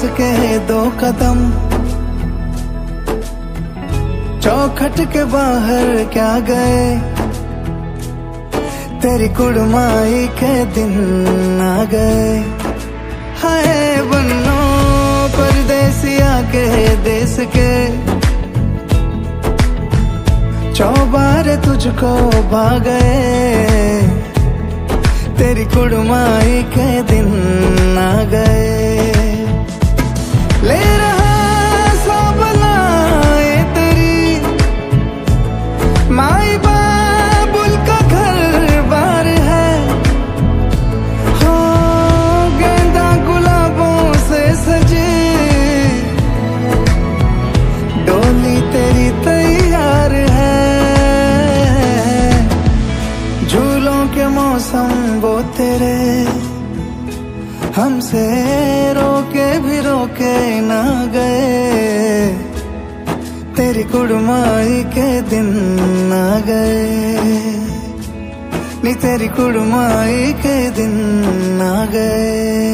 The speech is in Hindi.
पास के दो कदम। चौखट के बाहर क्या गए? तेरी कुड़माई के दिन आ गए। हाय बनो परदेसिया के देश के। चौबार तुझको भागे तेरी कुड़माई के दिन आ गए। तेरे। हमसे रोके भी रोके ना गए। तेरी कुड़माई के दिन ना गए। नी तेरी कुड़माई के दिन ना गए।